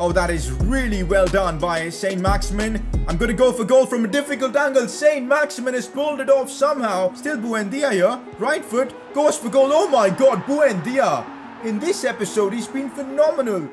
Oh, that is really well done by St. Maximin. I'm going to go for goal from a difficult angle. St. Maximin has pulled it off somehow. Still Buendia here. Right foot. Goes for goal. Oh my god, Buendia. In this episode, he's been phenomenal.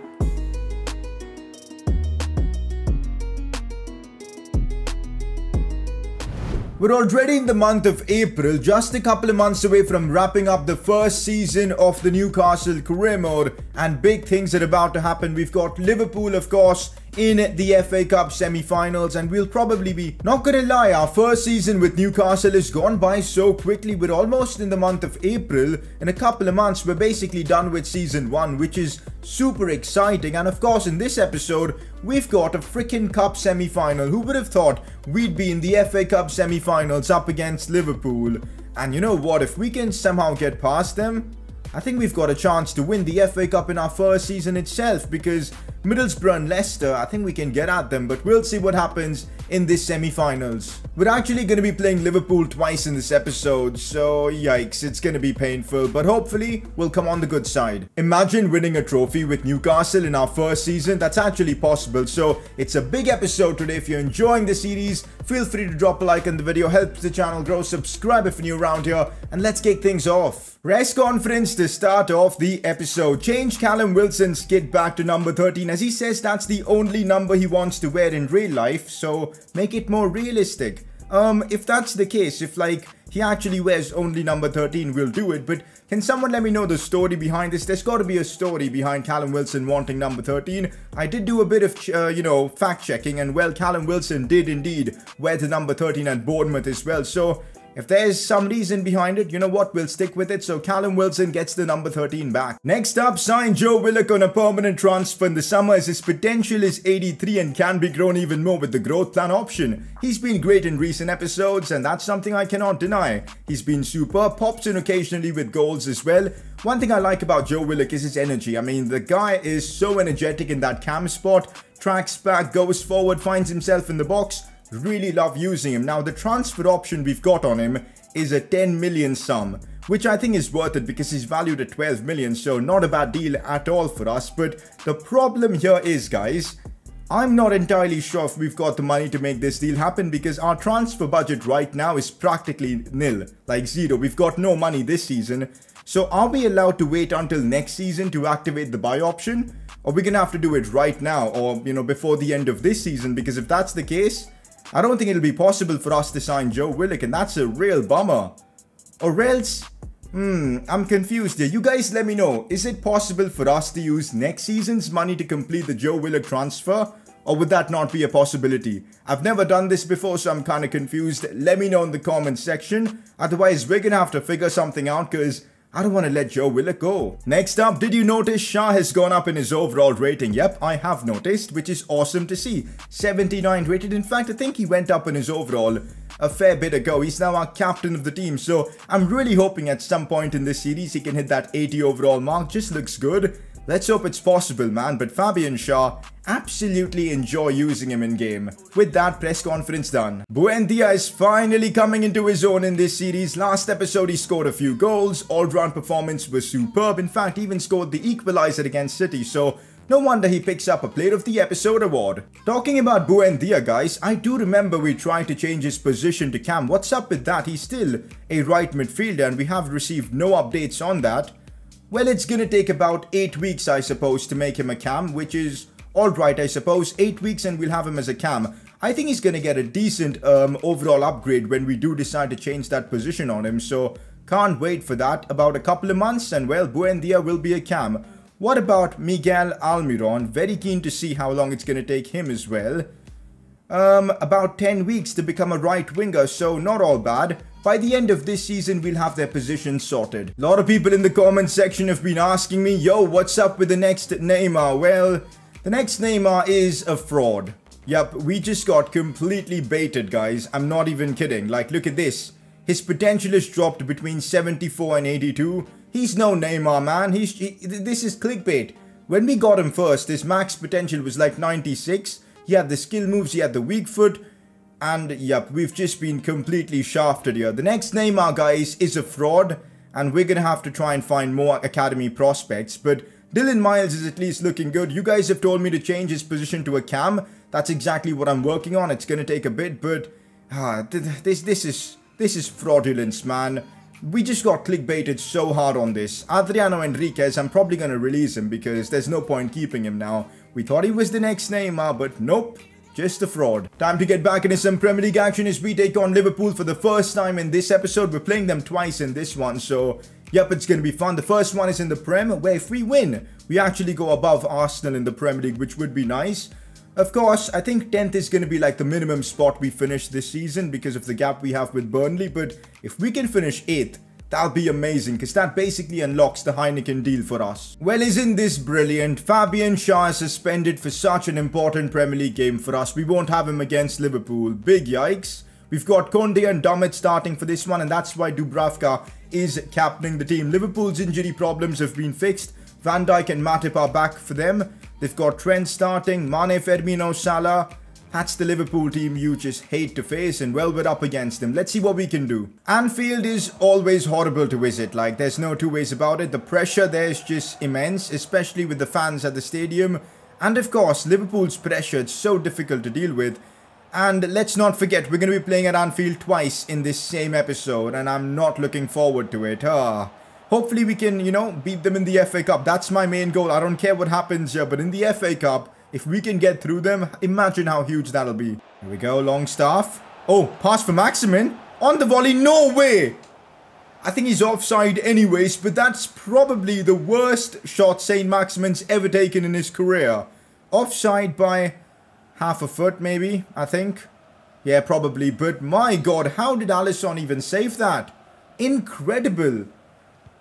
We're already in the month of April, just a couple of months away from wrapping up the first season of the Newcastle career mode, and big things are about to happen. We've got Liverpool, of course, in the FA Cup semi-finals and we'll probably be, not gonna lie, our first season with Newcastle has gone by so quickly. We're almost in the month of April. In a couple of months, we're basically done with season one, which is super exciting. And of course, in this episode, we've got a freaking cup semi-final. Who would have thought we'd be in the FA Cup semi-finals up against Liverpool? And you know what, if we can somehow get past them, I think we've got a chance to win the FA Cup in our first season itself because Middlesbrough and Leicester, I think we can get at them, but we'll see what happens in this semi-finals. We're actually going to be playing Liverpool twice in this episode, so yikes, it's going to be painful, but hopefully we'll come on the good side. Imagine winning a trophy with Newcastle in our first season, that's actually possible, so it's a big episode today. If you're enjoying the series, feel free to drop a like on the video, helps the channel grow, subscribe if you're new around here, and let's kick things off. Press conference to start off the episode. Change Callum Wilson's kit back to number 13 as he says that's the only number he wants to wear in real life, so make it more realistic. Um, if that's the case, if like he actually wears only number 13, we'll do it, but can someone let me know the story behind this? There's got to be a story behind Callum Wilson wanting number 13. I did do a bit of, uh, you know, fact checking, and well, Callum Wilson did indeed wear the number 13 at Bournemouth as well, so if there's some reason behind it, you know what, we'll stick with it. So Callum Wilson gets the number 13 back. Next up, sign Joe Willock on a permanent transfer in the summer as his potential is 83 and can be grown even more with the growth plan option. He's been great in recent episodes and that's something I cannot deny. He's been super, pops in occasionally with goals as well. One thing I like about Joe Willock is his energy. I mean, the guy is so energetic in that cam spot, tracks back, goes forward, finds himself in the box, Really love using him. Now, the transfer option we've got on him is a 10 million sum, which I think is worth it because he's valued at 12 million, so not a bad deal at all for us. But the problem here is, guys, I'm not entirely sure if we've got the money to make this deal happen because our transfer budget right now is practically nil, like zero. We've got no money this season. So are we allowed to wait until next season to activate the buy option? Or we gonna have to do it right now or, you know, before the end of this season? Because if that's the case, I don't think it'll be possible for us to sign Joe Willock, and that's a real bummer. Or else, hmm, I'm confused here. You guys let me know, is it possible for us to use next season's money to complete the Joe Willock transfer? Or would that not be a possibility? I've never done this before, so I'm kinda confused. Let me know in the comment section. Otherwise, we're gonna have to figure something out, cause I don't want to let Joe Willock go. Next up, did you notice Schär has gone up in his overall rating? Yep, I have noticed, which is awesome to see. 79 rated. In fact, I think he went up in his overall a fair bit ago. He's now our captain of the team, so I'm really hoping at some point in this series he can hit that 80 overall mark. Just looks good. Let's hope it's possible, man. But Fabian Schär, absolutely enjoy using him in game. With that press conference done. Buendia is finally coming into his own in this series. Last episode he scored a few goals. All-round performance was superb. In fact, even scored the equalizer against City. So no wonder he picks up a Player of the Episode award. Talking about Buendia guys, I do remember we tried to change his position to Cam. What's up with that? He's still a right midfielder and we have received no updates on that. Well, it's gonna take about 8 weeks, I suppose, to make him a cam, which is alright, I suppose. 8 weeks and we'll have him as a cam. I think he's gonna get a decent um, overall upgrade when we do decide to change that position on him, so can't wait for that. About a couple of months and well, Buendia will be a cam. What about Miguel Almiron? Very keen to see how long it's gonna take him as well. Um, about 10 weeks to become a right winger, so not all bad. By the end of this season, we'll have their positions sorted. A lot of people in the comment section have been asking me, yo, what's up with the next Neymar? Well, the next Neymar is a fraud. Yep, we just got completely baited, guys. I'm not even kidding. Like, look at this. His potential has dropped between 74 and 82. He's no Neymar, man. He's he, This is clickbait. When we got him first, his max potential was like 96. He had the skill moves, he had the weak foot. And yep, we've just been completely shafted here. The next Neymar, guys, is a fraud. And we're going to have to try and find more academy prospects. But Dylan Miles is at least looking good. You guys have told me to change his position to a cam. That's exactly what I'm working on. It's going to take a bit, but ah, this this is this is fraudulence, man. We just got clickbaited so hard on this. Adriano Enriquez, I'm probably going to release him because there's no point keeping him now. We thought he was the next Neymar, but nope. Just a fraud. Time to get back into some Premier League action as we take on Liverpool for the first time in this episode. We're playing them twice in this one, so yep, it's going to be fun. The first one is in the Prem, where if we win, we actually go above Arsenal in the Premier League, which would be nice. Of course, I think 10th is going to be like the minimum spot we finish this season because of the gap we have with Burnley. But if we can finish 8th, that'll be amazing because that basically unlocks the Heineken deal for us. Well, isn't this brilliant? Fabian Schär is suspended for such an important Premier League game for us. We won't have him against Liverpool. Big yikes. We've got Koundé and Dummett starting for this one and that's why Dubravka is captaining the team. Liverpool's injury problems have been fixed. Van Dijk and Matip are back for them. They've got Trent starting, Mane, Firmino, Salah. That's the Liverpool team you just hate to face and well we're up against them. Let's see what we can do. Anfield is always horrible to visit. Like there's no two ways about it. The pressure there is just immense, especially with the fans at the stadium. And of course, Liverpool's pressure is so difficult to deal with. And let's not forget, we're going to be playing at Anfield twice in this same episode. And I'm not looking forward to it. Ah. Hopefully we can, you know, beat them in the FA Cup. That's my main goal. I don't care what happens here, but in the FA Cup, if we can get through them, imagine how huge that'll be. Here we go, Longstaff. Oh, pass for Maximin. On the volley, no way! I think he's offside anyways, but that's probably the worst shot St. Maximin's ever taken in his career. Offside by half a foot, maybe, I think. Yeah, probably, but my god, how did Alisson even save that? Incredible.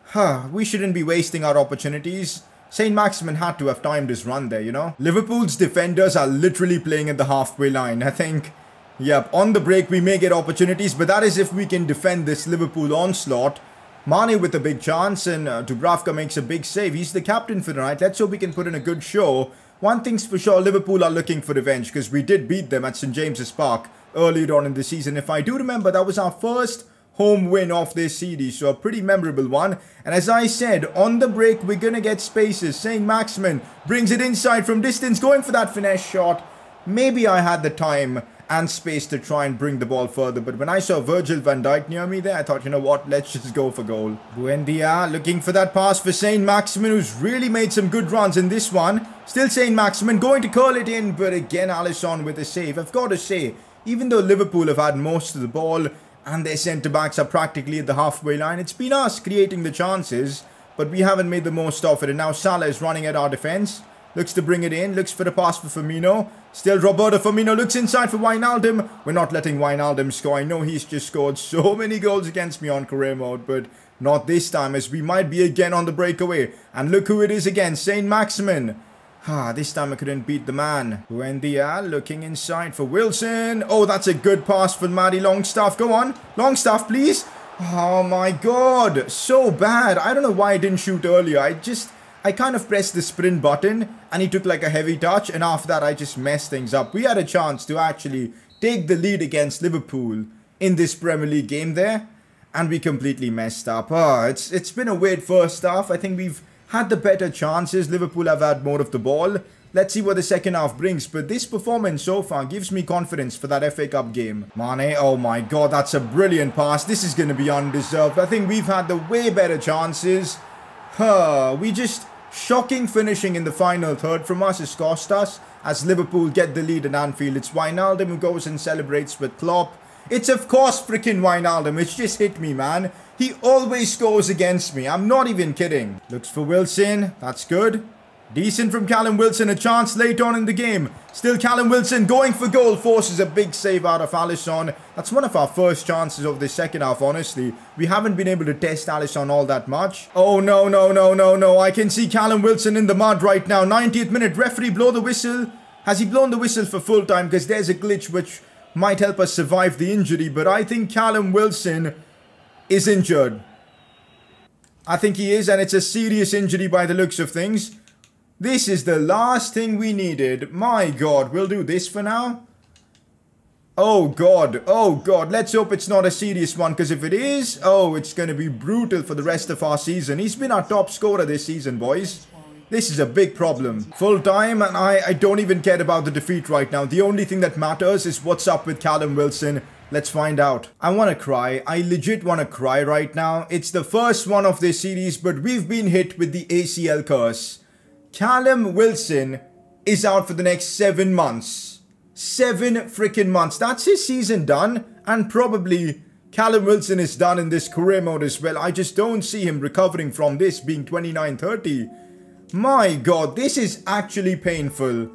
Huh, we shouldn't be wasting our opportunities. St. Maximin had to have timed his run there, you know? Liverpool's defenders are literally playing at the halfway line. I think, yep, on the break we may get opportunities, but that is if we can defend this Liverpool onslaught. Mane with a big chance and uh, Dubravka makes a big save. He's the captain for tonight. Let's hope we can put in a good show. One thing's for sure, Liverpool are looking for revenge because we did beat them at St. James's Park earlier on in the season. If I do remember, that was our first home win of this series, so a pretty memorable one. And as I said, on the break, we're going to get spaces. St. Maximin brings it inside from distance, going for that finesse shot. Maybe I had the time and space to try and bring the ball further. But when I saw Virgil van Dijk near me there, I thought, you know what, let's just go for goal. Buendia looking for that pass for St. Maximin, who's really made some good runs in this one. Still St. Maximin going to curl it in, but again, Alisson with a save. I've got to say, even though Liverpool have had most of the ball, and their centre-backs are practically at the halfway line. It's been us creating the chances, but we haven't made the most of it. And now Salah is running at our defence. Looks to bring it in. Looks for the pass for Firmino. Still Roberto Firmino looks inside for Wijnaldum. We're not letting Wijnaldum score. I know he's just scored so many goals against me on career mode, but not this time as we might be again on the breakaway. And look who it is again, Saint Maximin. Ah, this time I couldn't beat the man. Buendia looking inside for Wilson. Oh, that's a good pass for Matty Longstaff. Go on. Longstaff, please. Oh my god. So bad. I don't know why I didn't shoot earlier. I just... I kind of pressed the sprint button and he took like a heavy touch and after that I just messed things up. We had a chance to actually take the lead against Liverpool in this Premier League game there and we completely messed up. Oh, it's it's been a weird first half. I think we've had the better chances. Liverpool have had more of the ball. Let's see what the second half brings. But this performance so far gives me confidence for that FA Cup game. Mane, oh my god, that's a brilliant pass. This is going to be undeserved. I think we've had the way better chances. Huh, we just... Shocking finishing in the final third from us has cost us as Liverpool get the lead in Anfield. It's Wijnaldum who goes and celebrates with Klopp. It's of course freaking Wijnaldum. It's just hit me, man. He always scores against me. I'm not even kidding. Looks for Wilson. That's good. Decent from Callum Wilson. A chance late on in the game. Still Callum Wilson going for goal. Forces a big save out of Alisson. That's one of our first chances of the second half, honestly. We haven't been able to test Alisson all that much. Oh, no, no, no, no, no. I can see Callum Wilson in the mud right now. 90th minute. Referee blow the whistle. Has he blown the whistle for full time? Because there's a glitch which might help us survive the injury. But I think Callum Wilson is injured. I think he is, and it's a serious injury by the looks of things. This is the last thing we needed. My god, we'll do this for now. Oh god, oh god, let's hope it's not a serious one, because if it is, oh, it's going to be brutal for the rest of our season. He's been our top scorer this season, boys. This is a big problem. Full time and I, I don't even care about the defeat right now. The only thing that matters is what's up with Callum Wilson. Let's find out. I want to cry. I legit want to cry right now. It's the first one of this series, but we've been hit with the ACL curse. Callum Wilson is out for the next seven months. Seven freaking months. That's his season done. And probably Callum Wilson is done in this career mode as well. I just don't see him recovering from this being 29-30. My god, this is actually painful.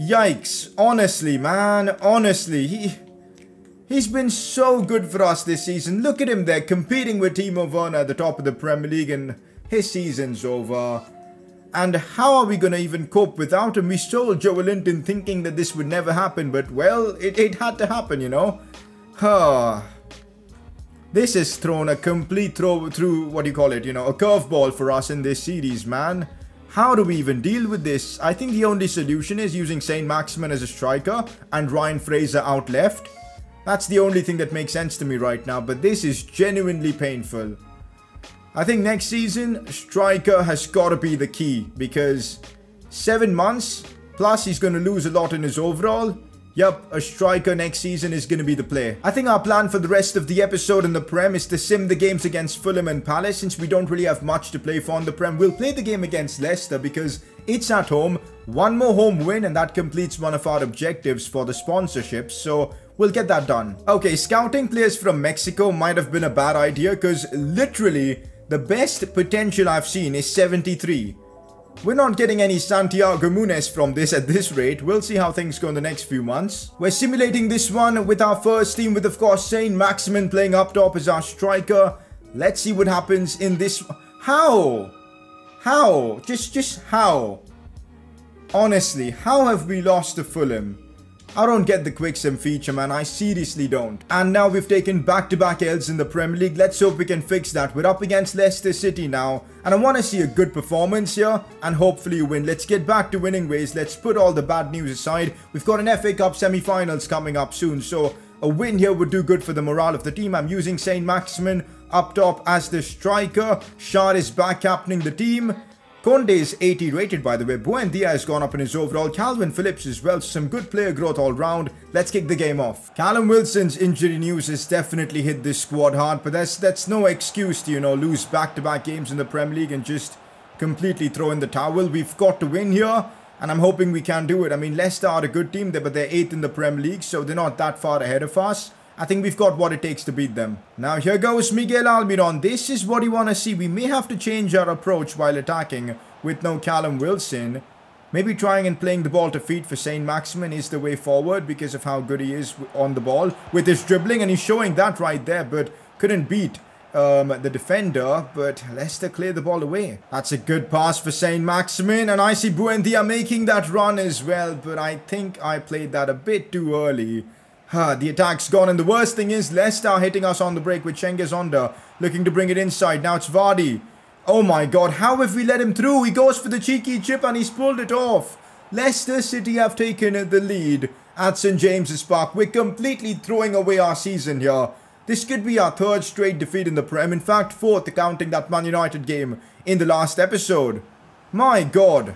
Yikes. Honestly, man. Honestly. He, he's been so good for us this season. Look at him there competing with Timo Werner at the top of the Premier League and his season's over. And how are we going to even cope without him? We stole Joelinton thinking that this would never happen. But, well, it, it had to happen, you know. Huh. This has thrown a complete throw through, what do you call it, you know, a curveball for us in this series, man. How do we even deal with this? I think the only solution is using St. Maximin as a striker and Ryan Fraser out left. That's the only thing that makes sense to me right now, but this is genuinely painful. I think next season, striker has got to be the key because seven months, plus he's going to lose a lot in his overall. Yup, a striker next season is going to be the play. I think our plan for the rest of the episode in the Prem is to sim the games against Fulham and Palace since we don't really have much to play for in the Prem. We'll play the game against Leicester because it's at home, one more home win and that completes one of our objectives for the sponsorship, so we'll get that done. Okay, scouting players from Mexico might have been a bad idea because literally the best potential I've seen is 73. We're not getting any Santiago Munez from this at this rate. We'll see how things go in the next few months. We're simulating this one with our first team with, of course, Saint Maximin playing up top as our striker. Let's see what happens in this... How? How? Just, just how? Honestly, how have we lost to Fulham? I don't get the quick sim feature, man. I seriously don't. And now we've taken back-to-back -back L's in the Premier League. Let's hope we can fix that. We're up against Leicester City now. And I want to see a good performance here. And hopefully win. Let's get back to winning ways. Let's put all the bad news aside. We've got an FA Cup semi-finals coming up soon. So a win here would do good for the morale of the team. I'm using Saint Maximin up top as the striker. Schär is back captaining the team. Koundé is 80 rated by the way. Buendia has gone up in his overall. Calvin Phillips as well. Some good player growth all round. Let's kick the game off. Callum Wilson's injury news has definitely hit this squad hard. But that's, that's no excuse to, you know, lose back-to-back -back games in the Premier League and just completely throw in the towel. We've got to win here. And I'm hoping we can do it. I mean, Leicester are a good team, there, but they're 8th in the Premier League. So they're not that far ahead of us. I think we've got what it takes to beat them. Now here goes Miguel Almiron. This is what you want to see. We may have to change our approach while attacking with no Callum Wilson. Maybe trying and playing the ball to feet for Saint Maximin is the way forward because of how good he is on the ball with his dribbling and he's showing that right there but couldn't beat um, the defender, but Leicester clear the ball away. That's a good pass for Saint Maximin, and I see Buendia making that run as well, but I think I played that a bit too early. The attack's gone, and the worst thing is Leicester hitting us on the break with Cengiz Under, looking to bring it inside. Now it's Vardy. Oh my god, how have we let him through? He goes for the cheeky chip and he's pulled it off. Leicester City have taken the lead at St James's Park. We're completely throwing away our season here. This could be our third straight defeat in the Prem. In fact, fourth, counting that Man United game in the last episode. My god.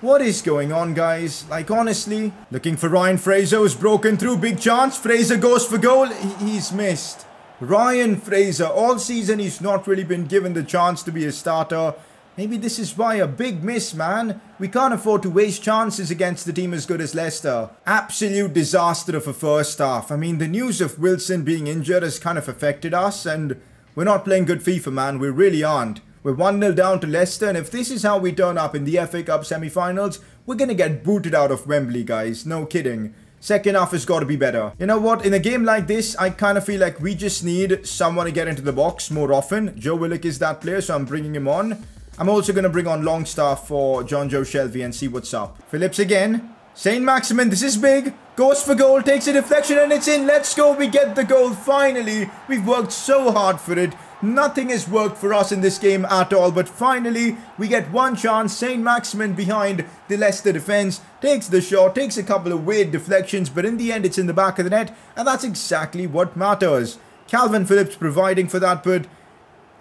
What is going on, guys? Like, honestly, looking for Ryan Fraser who's broken through. Big chance. Fraser goes for goal. He's missed. Ryan Fraser, all season he's not really been given the chance to be a starter. Maybe this is why a big miss, man. We can't afford to waste chances against a team as good as Leicester. Absolute disaster of a first half. I mean, the news of Wilson being injured has kind of affected us, and we're not playing good FIFA, man. We really aren't. We're 1-0 down to Leicester, and if this is how we turn up in the FA Cup semi-finals, we're gonna get booted out of Wembley, guys. No kidding. Second half has got to be better. You know what? In a game like this, I kind of feel like we just need someone to get into the box more often. Joe Willock is that player, so I'm bringing him on. I'm also going to bring on Longstaff for Jonjo Shelvey and see what's up. Phillips again. Saint Maximin, this is big. Goes for goal, takes a deflection and it's in. Let's go, we get the goal finally. We've worked so hard for it. Nothing has worked for us in this game at all, but finally we get one chance. Saint Maximin behind the Leicester defence takes the shot, takes a couple of weird deflections, but in the end it's in the back of the net, and that's exactly what matters. Calvin Phillips providing for that, but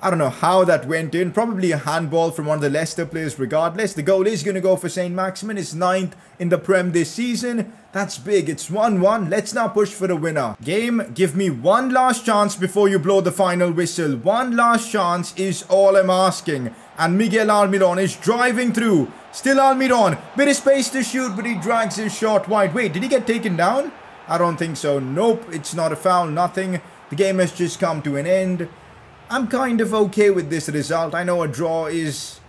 I don't know how that went in. Probably a handball from one of the Leicester players regardless. The goal is going to go for St. Maximin. It's ninth in the Prem this season. That's big. It's 1-1. Let's now push for the winner. Game, give me one last chance before you blow the final whistle. One last chance is all I'm asking. And Miguel Almiron is driving through. Still Almiron. Bit of space to shoot, but he drags his shot wide. Wait, did he get taken down? I don't think so. Nope, it's not a foul, nothing. The game has just come to an end. I'm kind of okay with this result. I know a draw is...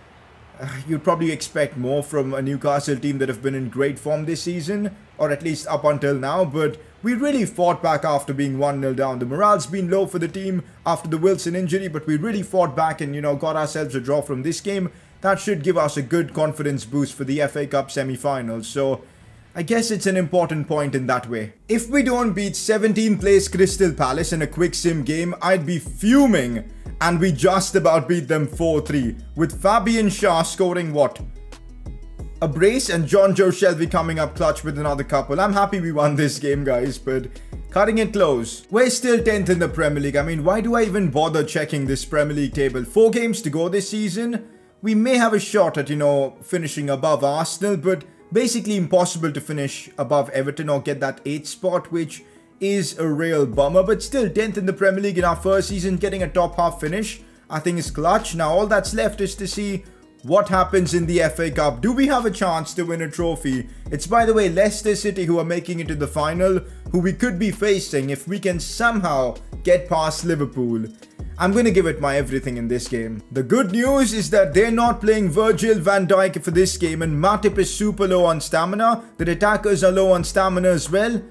Uh, you'd probably expect more from a Newcastle team that have been in great form this season, or at least up until now, but we really fought back after being 1-0 down. The morale's been low for the team after the Wilson injury, but we really fought back and, you know, got ourselves a draw from this game. That should give us a good confidence boost for the FA Cup semi-finals, so... I guess it's an important point in that way. If we don't beat 17th place Crystal Palace in a quick sim game, I'd be fuming. And we just about beat them 4-3. With Fabian Schär scoring what? A brace and Jonjo Shelvey coming up clutch with another couple. I'm happy we won this game guys, but cutting it close. We're still 10th in the Premier League. I mean, why do I even bother checking this Premier League table? Four games to go this season. We may have a shot at, you know, finishing above Arsenal, but basically impossible to finish above Everton or get that 8th spot, which is a real bummer. But still, 10th in the Premier League in our first season, getting a top half finish, I think is clutch. Now, all that's left is to see what happens in the FA Cup. Do we have a chance to win a trophy? It's, by the way, Leicester City who are making it to the final, who we could be facing if we can somehow get past Liverpool. I'm to give it my everything in this game. The good news is that they're not playing Virgil van Dijk for this game and Matip is super low on stamina. The attackers are low on stamina as well.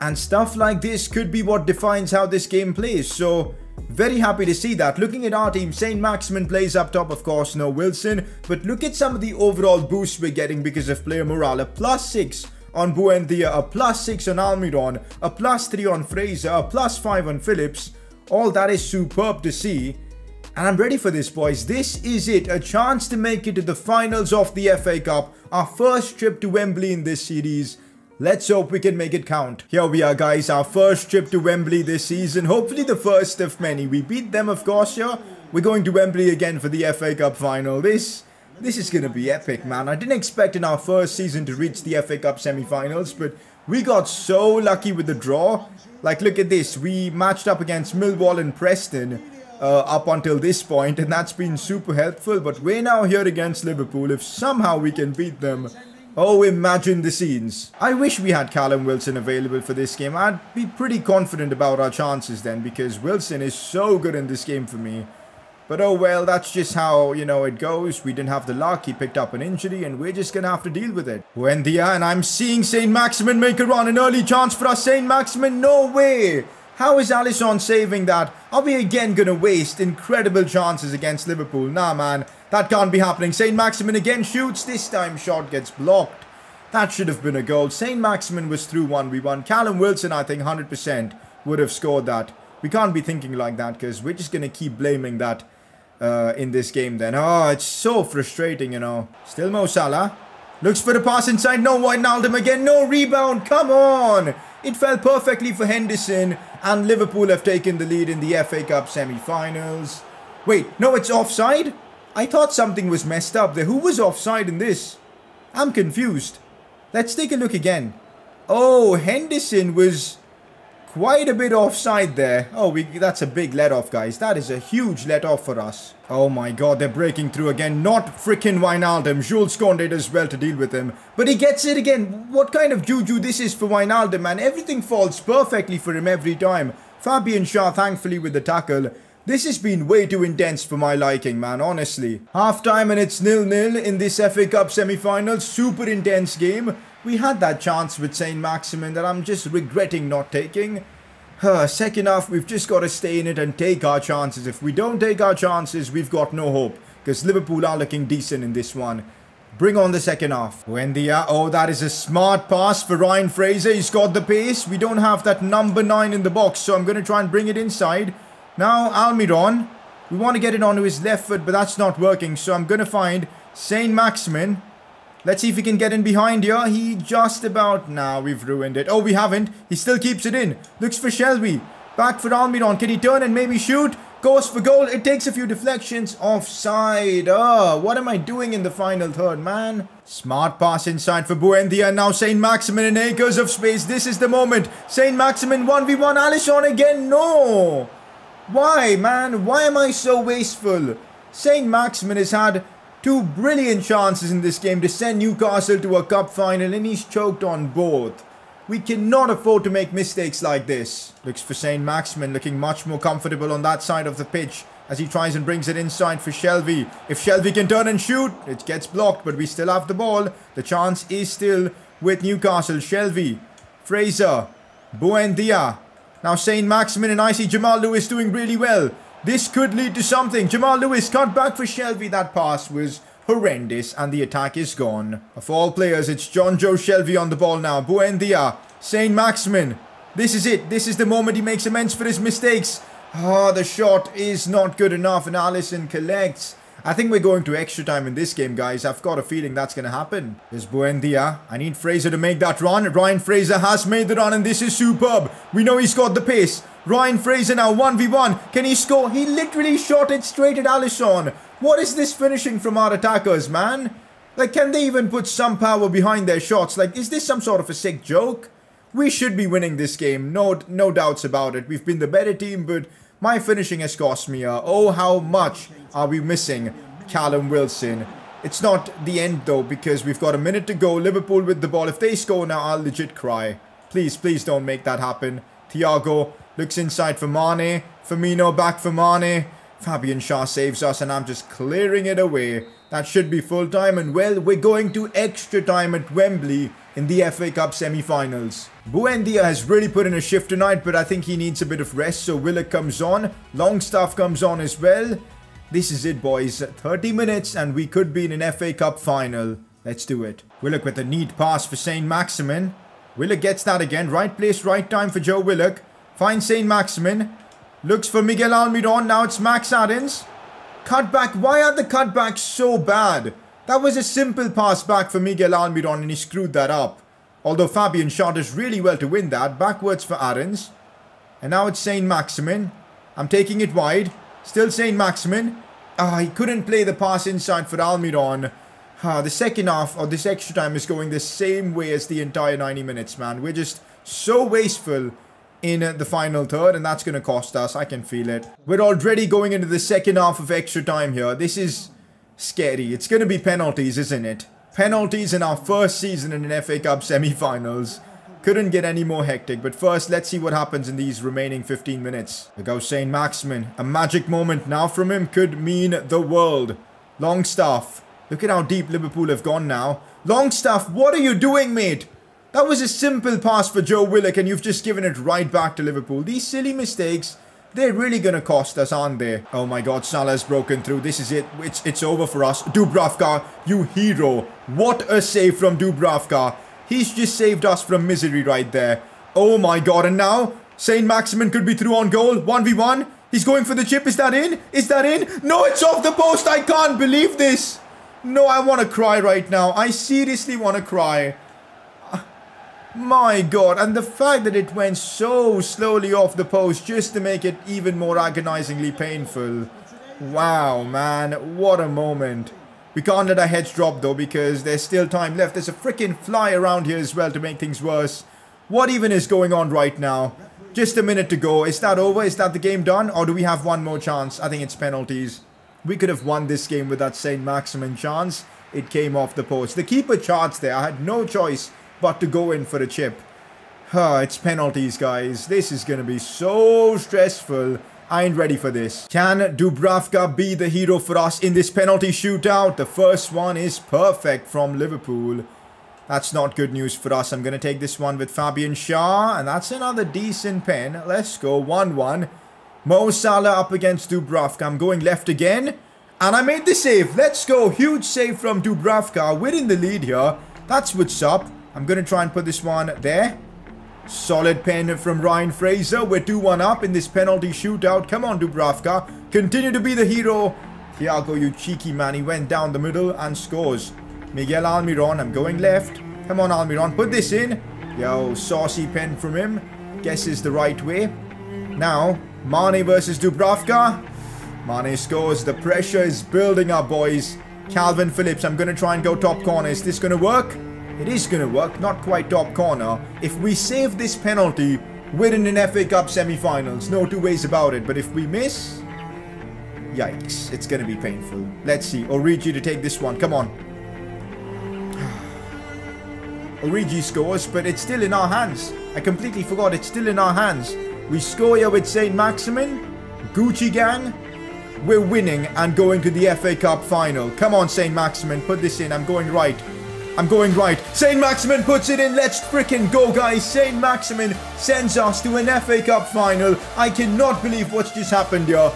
And stuff like this could be what defines how this game plays. So very happy to see that. Looking at our team, St. Maximin plays up top, of course, no Wilson. But look at some of the overall boosts we're getting because of player morale. A plus 6 on Buendia, a plus 6 on Almiron, a plus 3 on Fraser, a plus 5 on Phillips. All that is superb to see. And I'm ready for this, boys. This is it. A chance to make it to the finals of the FA Cup. Our first trip to Wembley in this series. Let's hope we can make it count. Here we are, guys. Our first trip to Wembley this season. Hopefully the first of many. We beat them, of course, here. We're going to Wembley again for the FA Cup final. This... This is going to be epic, man. I didn't expect in our first season to reach the FA Cup semi-finals, but we got so lucky with the draw. Like, look at this. We matched up against Millwall and Preston uh, up until this point, and that's been super helpful. But we're now here against Liverpool. If somehow we can beat them, oh, imagine the scenes. I wish we had Callum Wilson available for this game. I'd be pretty confident about our chances then, because Wilson is so good in this game for me. But oh well, that's just how, you know, it goes. We didn't have the luck. He picked up an injury and we're just gonna have to deal with it. Buendia, and I'm seeing St. Maximin make a run. An early chance for us. St. Maximin, no way. How is Alisson saving that? Are we again gonna waste incredible chances against Liverpool? Nah, man. That can't be happening. St. Maximin again shoots. This time shot gets blocked. That should have been a goal. St. Maximin was through 1v1. Callum Wilson, I think, 100% would have scored that. We can't be thinking like that because we're just going to keep blaming that uh, in this game then. Oh, it's so frustrating, you know. Still Mo Salah. Looks for the pass inside. No Wijnaldum again. No rebound. Come on. It fell perfectly for Henderson. And Liverpool have taken the lead in the FA Cup semi-finals. Wait, no, it's offside? I thought something was messed up there. Who was offside in this? I'm confused. Let's take a look again. Oh, Henderson was Quite a bit offside there. Oh, we, that's a big let off, guys. That is a huge let off for us. Oh my god, they're breaking through again. Not freaking Wijnaldum. Jules Koundé does well to deal with him. But he gets it again. What kind of juju this is for Wijnaldum, man. Everything falls perfectly for him every time. Fabian Schär, thankfully, with the tackle. This has been way too intense for my liking, man, honestly. Half time and it's nil-nil in this FA Cup semi-final. Super intense game. We had that chance with St. Maximin that I'm just regretting not taking. Second half, we've just got to stay in it and take our chances. If we don't take our chances, we've got no hope. Because Liverpool are looking decent in this one. Bring on the second half. Uh, oh, that is a smart pass for Ryan Fraser. He's got the pace. We don't have that number nine in the box, so I'm going to try and bring it inside. Now, Almiron. We want to get it onto his left foot, but that's not working. So I'm going to find Saint Maximin. Let's see if he can get in behind here. He just about... Now nah, we've ruined it. Oh, we haven't. He still keeps it in. Looks for Shelvey. Back for Almiron. Can he turn and maybe shoot? Goes for goal. It takes a few deflections. Offside. Oh, what am I doing in the final third, man? Smart pass inside for Buendia. And now St. Maximin in acres of space. This is the moment. St. Maximin 1v1. Alisson again. No. Why, man? Why am I so wasteful? St. Maximin has had two brilliant chances in this game to send Newcastle to a cup final and he's choked on both. We cannot afford to make mistakes like this. Looks for St. Maximin looking much more comfortable on that side of the pitch as he tries and brings it inside for Shelvey. If Shelvey can turn and shoot, it gets blocked, but we still have the ball. The chance is still with Newcastle. Shelvey, Fraser, Buendia. Now St. Maximin and I see Jamal Lewis doing really well. This could lead to something. Jamal Lewis cut back for Shelvey. That pass was horrendous and the attack is gone. Of all players, it's Jonjo Shelvey on the ball now. Buendia, St. Maximin. This is it. This is the moment he makes amends for his mistakes. Ah, oh, the shot is not good enough and Alisson collects. I think we're going to extra time in this game, guys. I've got a feeling that's going to happen. There's Buendia. I need Fraser to make that run. Ryan Fraser has made the run, and this is superb. We know he's got the pace. Ryan Fraser now 1v1. Can he score? He literally shot it straight at Alisson. What is this finishing from our attackers, man? Like, can they even put some power behind their shots? Like, is this some sort of a sick joke? We should be winning this game. No, no doubts about it. We've been the better team, but my finishing has cost me. Uh, oh, how much are we missing Callum Wilson? It's not the end, though, because we've got a minute to go. Liverpool with the ball. If they score now, I'll legit cry. Please, please don't make that happen. Thiago looks inside for Mane. Firmino back for Mane. Fabian Schär saves us, and I'm just clearing it away. That should be full time, and well, we're going to extra time at Wembley in the FA Cup semi-finals. Buendia has really put in a shift tonight, but I think he needs a bit of rest, so Willock comes on. Longstaff comes on as well. This is it, boys. 30 minutes, and we could be in an FA Cup final. Let's do it. Willock with a neat pass for St. Maximin. Willock gets that again. Right place, right time for Joe Willock. Finds St. Maximin. Looks for Miguel Almiron. Now it's Max Aarons. Cutback. Why are the cutbacks so bad? That was a simple pass back for Miguel Almiron and he screwed that up. Although Fabian Schär does really well to win that. Backwards for Aarons. And now it's St. Maximin. I'm taking it wide. Still St. Maximin. Ah, he couldn't play the pass inside for Almiron. Ah, the second half or this extra time is going the same way as the entire 90 minutes, man. We're just so wasteful in the final third and that's going to cost us. I can feel it. We're already going into the second half of extra time here. This is scary. It's going to be penalties, isn't it? Penalties in our first season in an FA Cup semi-finals. Couldn't get any more hectic, but first, let's see what happens in these remaining 15 minutes. There goes St. Maximin. A magic moment now from him could mean the world. Longstaff. Look at how deep Liverpool have gone now. Longstaff, what are you doing, mate? That was a simple pass for Joe Willock, and you've just given it right back to Liverpool. These silly mistakes they're really going to cost us, aren't they? Oh my god, Salah's broken through. This is it. It's, it's over for us. Dubravka, you hero. What a save from Dubravka. He's just saved us from misery right there. Oh my god, and now St. Maximin could be through on goal. 1v1. He's going for the chip. Is that in? Is that in? No, it's off the post. I can't believe this. No, I want to cry right now. I seriously want to cry. My god, and the fact that it went so slowly off the post just to make it even more agonizingly painful. Wow, man, what a moment. We can't let our heads drop though because there's still time left. There's a freaking fly around here as well to make things worse. What even is going on right now? Just a minute to go. Is that over? Is that the game done? Or do we have one more chance? I think it's penalties. We could have won this game with that St. Maximin chance. It came off the post. The keeper charged there. I had no choice but to go in for the chip. It's penalties, guys. This is going to be so stressful. I ain't ready for this. Can Dubravka be the hero for us in this penalty shootout? The first one is perfect from Liverpool. That's not good news for us. I'm going to take this one with Fabian Schär. And that's another decent pen. Let's go 1-1. Mo Salah up against Dubravka. I'm going left again. And I made the save. Let's go. Huge save from Dubravka. We're in the lead here. That's what's up. I'm going to try and put this one there. Solid pen from Ryan Fraser. We're 2-1 up in this penalty shootout. Come on, Dubravka. Continue to be the hero. Thiago, you cheeky man. He went down the middle and scores. Miguel Almiron. I'm going left. Come on, Almiron. Put this in. Yo, saucy pen from him. Guesses the right way. Now, Mane versus Dubravka. Mane scores. The pressure is building up, boys. Calvin Phillips, I'm going to try and go top corner. Is this going to work? It is going to work. Not quite top corner. If we save this penalty, we're in an FA Cup semi-finals. No two ways about it. But if we miss... Yikes. It's going to be painful. Let's see. Origi to take this one. Come on. Origi scores, but it's still in our hands. I completely forgot. It's still in our hands. We score here with St. Maximin. Gucci Gang. We're winning and going to the FA Cup final. Come on, St. Maximin. Put this in. I'm going right. I'm going right. St. Maximin puts it in. Let's freaking go, guys. St. Maximin sends us to an FA Cup final. I cannot believe what's just happened here.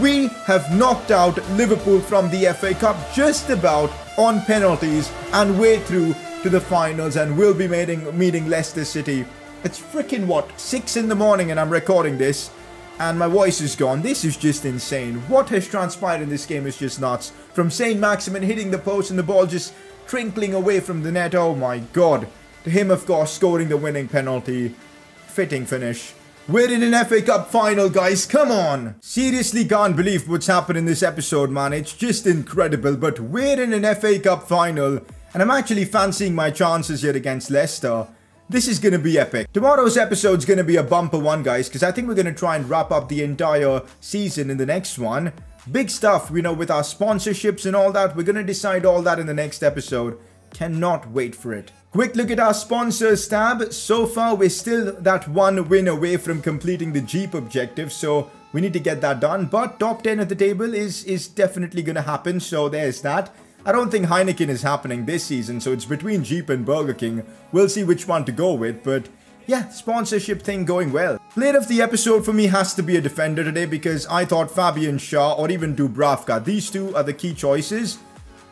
We have knocked out Liverpool from the FA Cup just about on penalties and way through to the finals and we'll be meeting, meeting Leicester City. It's freaking what, 6 in the morning and I'm recording this and my voice is gone. This is just insane. What has transpired in this game is just nuts. From St. Maximin hitting the post and the ball just trinkling away from the net. Oh my god. To him, of course, scoring the winning penalty. Fitting finish. We're in an FA Cup final, guys. Come on. Seriously can't believe what's happened in this episode, man. It's just incredible. But we're in an FA Cup final. And I'm actually fancying my chances here against Leicester. This is going to be epic. Tomorrow's episode is going to be a bumper one, guys, because I think we're going to try and wrap up the entire season in the next one. Big stuff, you know, with our sponsorships and all that. We're going to decide all that in the next episode. Cannot wait for it. Quick look at our sponsors tab. So far, we're still that one win away from completing the Jeep objective. So we need to get that done. But top 10 at the table is, is definitely going to happen. So there's that. I don't think Heineken is happening this season, so it's between Jeep and Burger King. We'll see which one to go with, but yeah, sponsorship thing going well. Player of the episode for me has to be a defender today because I thought Fabian Schär or even Dubravka, these two are the key choices.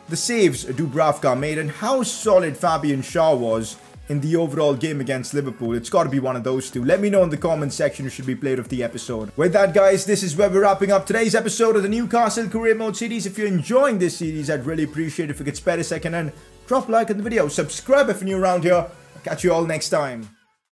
The saves Dubravka made and how solid Fabian Schär was in the overall game against Liverpool. It's got to be one of those two. Let me know in the comment section who should be played of the episode. With that, guys, this is where we're wrapping up today's episode of the Newcastle Career Mode series. If you're enjoying this series, I'd really appreciate if you could spare a second and drop a like on the video. Subscribe if you're new around here. I'll catch you all next time.